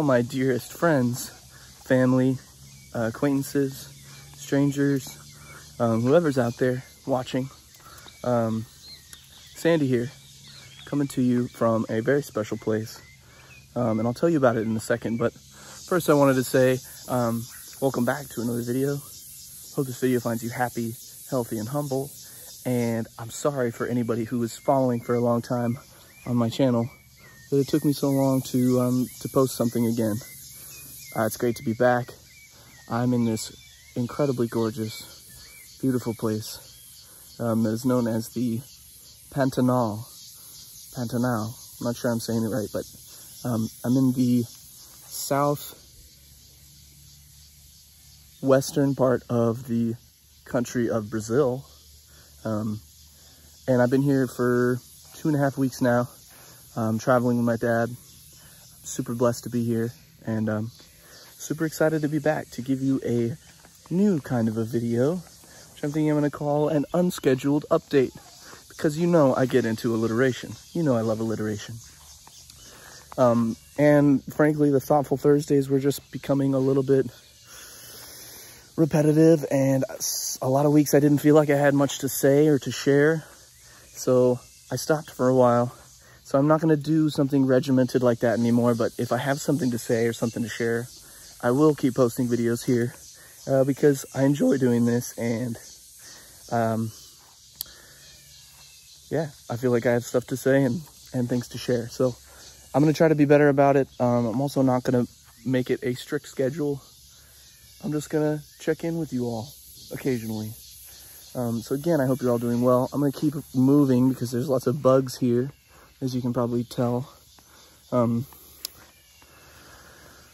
all my dearest friends, family, uh, acquaintances, strangers, um, whoever's out there watching, um, Sandy here, coming to you from a very special place. Um, and I'll tell you about it in a second, but first I wanted to say, um, welcome back to another video. Hope this video finds you happy, healthy, and humble. And I'm sorry for anybody who was following for a long time on my channel that it took me so long to um, to post something again. Uh, it's great to be back. I'm in this incredibly gorgeous, beautiful place um, that is known as the Pantanal. Pantanal. I'm not sure I'm saying it right, but um, I'm in the south western part of the country of Brazil. Um, and I've been here for two and a half weeks now, um, traveling with my dad. I'm super blessed to be here and um, super excited to be back to give you a new kind of a video, which I'm thinking I'm gonna call an unscheduled update because you know I get into alliteration. You know I love alliteration. Um, and frankly, the Thoughtful Thursdays were just becoming a little bit repetitive and a lot of weeks I didn't feel like I had much to say or to share. So I stopped for a while. So I'm not going to do something regimented like that anymore. But if I have something to say or something to share, I will keep posting videos here uh, because I enjoy doing this. And um, yeah, I feel like I have stuff to say and, and things to share. So I'm going to try to be better about it. Um, I'm also not going to make it a strict schedule. I'm just going to check in with you all occasionally. Um, so again, I hope you're all doing well. I'm going to keep moving because there's lots of bugs here, as you can probably tell. Um,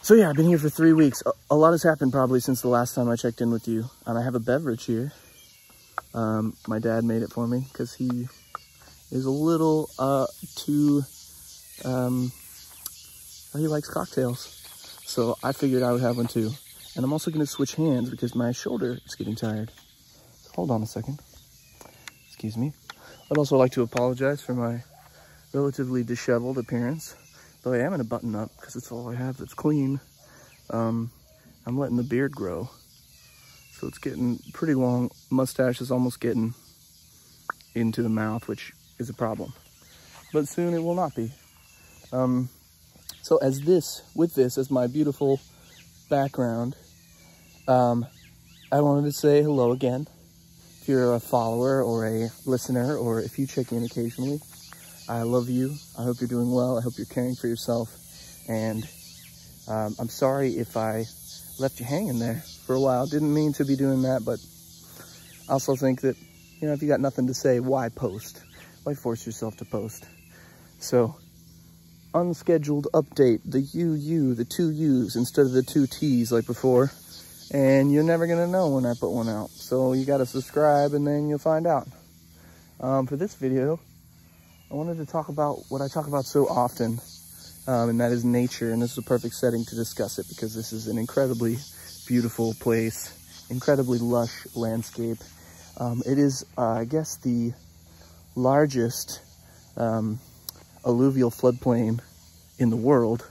so yeah, I've been here for three weeks. A, a, lot has happened probably since the last time I checked in with you. And I have a beverage here. Um, my dad made it for me because he is a little uh, too, um, he likes cocktails. So I figured I would have one too. And I'm also going to switch hands because my shoulder is getting tired. Hold on a second. Excuse me. I'd also like to apologize for my relatively disheveled appearance. Though I am in a button up because it's all I have that's clean. Um, I'm letting the beard grow. So it's getting pretty long. Mustache is almost getting into the mouth, which is a problem. But soon it will not be. Um, so as this, with this as my beautiful background, um, I wanted to say hello again if you're a follower or a listener, or if you check in occasionally, I love you. I hope you're doing well. I hope you're caring for yourself. And um, I'm sorry if I left you hanging there for a while. Didn't mean to be doing that, but I also think that, you know, if you got nothing to say, why post? Why force yourself to post? So, unscheduled update, the UU, the two U's instead of the two T's like before and you're never gonna know when I put one out. So you gotta subscribe and then you'll find out. Um, for this video, I wanted to talk about what I talk about so often, um, and that is nature. And this is a perfect setting to discuss it because this is an incredibly beautiful place, incredibly lush landscape. Um, it is, uh, I guess, the largest um, alluvial floodplain in the world,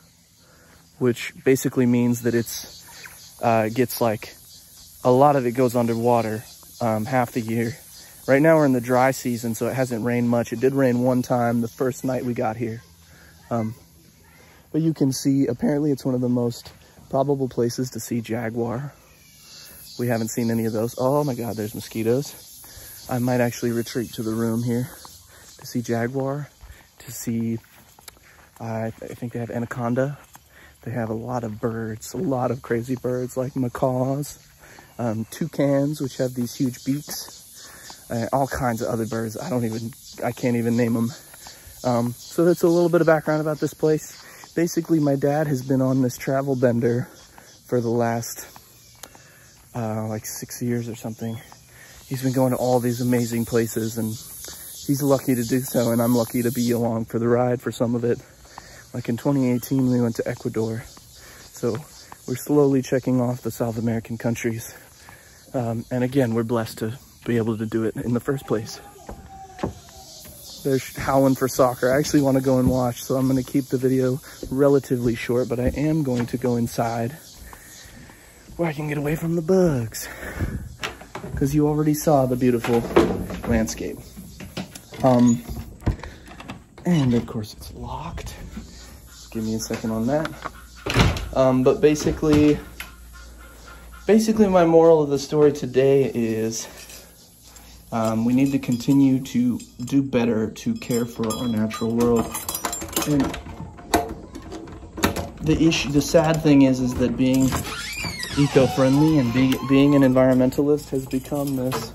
which basically means that it's uh, gets like a lot of it goes underwater um, half the year. Right now we're in the dry season, so it hasn't rained much. It did rain one time the first night we got here. Um, but you can see, apparently it's one of the most probable places to see jaguar. We haven't seen any of those. Oh my God, there's mosquitoes. I might actually retreat to the room here to see jaguar, to see, uh, I think they have anaconda. They have a lot of birds, a lot of crazy birds like macaws, um, toucans, which have these huge beaks, uh, all kinds of other birds. I don't even, I can't even name them. Um, so that's a little bit of background about this place. Basically, my dad has been on this travel bender for the last, uh, like six years or something. He's been going to all these amazing places and he's lucky to do so. And I'm lucky to be along for the ride for some of it. Like in 2018, we went to Ecuador. So we're slowly checking off the South American countries. Um, and again, we're blessed to be able to do it in the first place. they're howling for soccer. I actually want to go and watch, so I'm going to keep the video relatively short, but I am going to go inside where I can get away from the bugs. Because you already saw the beautiful landscape. Um, and of course it's locked. Just give me a second on that. Um, but basically, basically my moral of the story today is um, we need to continue to do better to care for our natural world. And the issue, the sad thing is, is that being eco-friendly and be, being an environmentalist has become this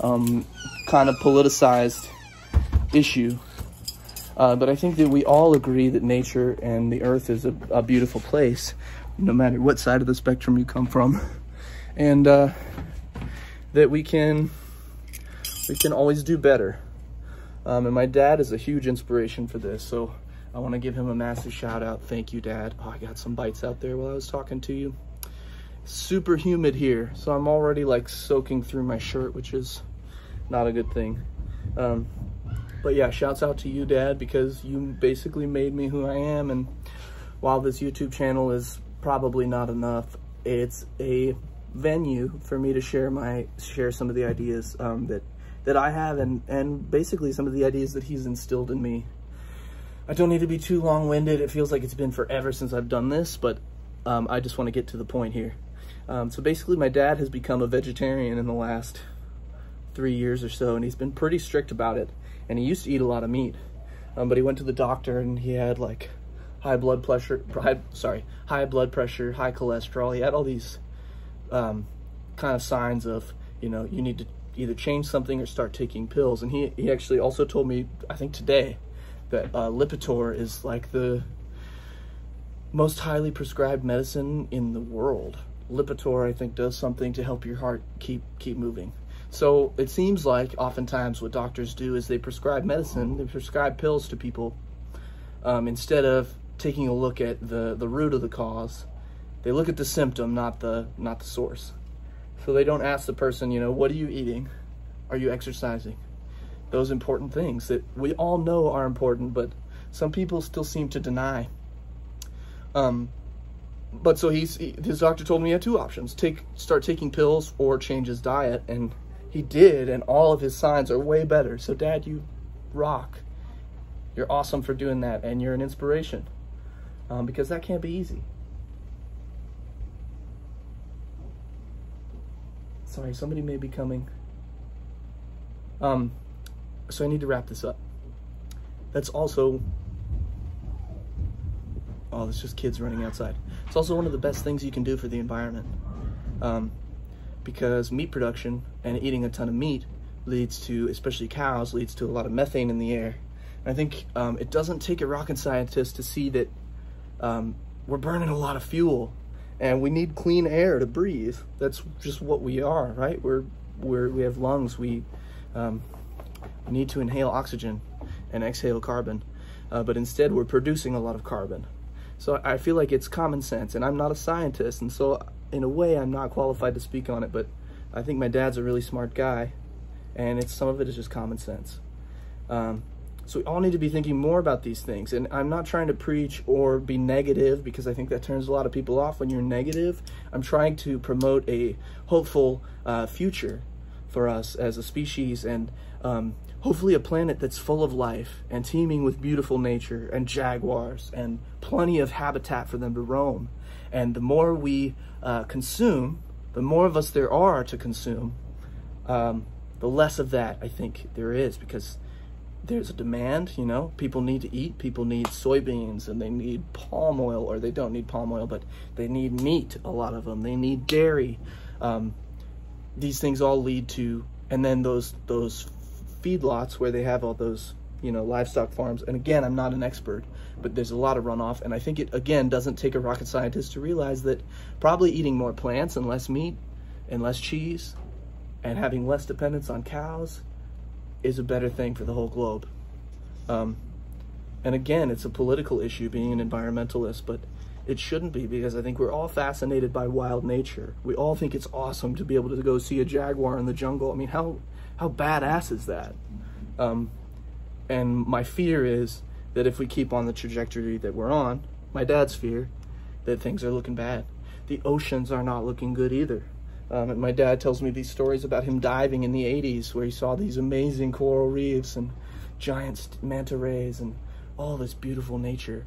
um, kind of politicized issue. Uh, but I think that we all agree that nature and the earth is a, a beautiful place, no matter what side of the spectrum you come from. And uh, that we can, we can always do better. Um, and my dad is a huge inspiration for this. So I want to give him a massive shout out. Thank you, Dad. Oh, I got some bites out there while I was talking to you. Super humid here. So I'm already like soaking through my shirt, which is not a good thing. Um, but yeah, shouts out to you, Dad, because you basically made me who I am. And while this YouTube channel is probably not enough, it's a venue for me to share my share some of the ideas um, that that I have and and basically some of the ideas that he's instilled in me. I don't need to be too long-winded. It feels like it's been forever since I've done this, but um, I just want to get to the point here. Um, so basically, my dad has become a vegetarian in the last three years or so, and he's been pretty strict about it and he used to eat a lot of meat. Um, but he went to the doctor and he had like high blood pressure, high, sorry, high blood pressure, high cholesterol. He had all these um, kind of signs of, you know, you need to either change something or start taking pills. And he, he actually also told me, I think today, that uh, Lipitor is like the most highly prescribed medicine in the world. Lipitor, I think, does something to help your heart keep keep moving. So it seems like oftentimes what doctors do is they prescribe medicine, they prescribe pills to people um, instead of taking a look at the, the root of the cause. They look at the symptom, not the not the source. So they don't ask the person, you know, what are you eating? Are you exercising? Those important things that we all know are important, but some people still seem to deny. Um, but so he's he, his doctor told me he had two options: take start taking pills or change his diet, and he did, and all of his signs are way better. So, Dad, you rock. You're awesome for doing that, and you're an inspiration um, because that can't be easy. Sorry, somebody may be coming. Um, so I need to wrap this up. That's also, oh, it's just kids running outside. It's also one of the best things you can do for the environment. Um, because meat production and eating a ton of meat leads to, especially cows, leads to a lot of methane in the air. And I think um, it doesn't take a rocket scientist to see that um, we're burning a lot of fuel and we need clean air to breathe. That's just what we are, right? We're, we're, we have lungs. We, um, need to inhale oxygen and exhale carbon. Uh, but instead we're producing a lot of carbon. So I feel like it's common sense and I'm not a scientist. And so in a way, I'm not qualified to speak on it, but I think my dad's a really smart guy, and it's some of it is just common sense. Um, so we all need to be thinking more about these things. And I'm not trying to preach or be negative because I think that turns a lot of people off when you're negative. I'm trying to promote a hopeful uh, future for us as a species and um, hopefully a planet that's full of life and teeming with beautiful nature and jaguars and plenty of habitat for them to roam. And the more we uh, consume, the more of us there are to consume, um, the less of that I think there is because there's a demand, you know, people need to eat, people need soybeans and they need palm oil, or they don't need palm oil, but they need meat, a lot of them. They need dairy. Um, these things all lead to, and then those, those feedlots where they have all those you know, livestock farms. And again, I'm not an expert, but there's a lot of runoff. And I think it, again, doesn't take a rocket scientist to realize that probably eating more plants and less meat and less cheese and having less dependence on cows is a better thing for the whole globe. Um, and again, it's a political issue being an environmentalist, but it shouldn't be because I think we're all fascinated by wild nature. We all think it's awesome to be able to go see a jaguar in the jungle. I mean, how how badass is that? Um, and my fear is that if we keep on the trajectory that we're on, my dad's fear, that things are looking bad. The oceans are not looking good either. Um, and my dad tells me these stories about him diving in the 80s where he saw these amazing coral reefs and giant manta rays and all this beautiful nature.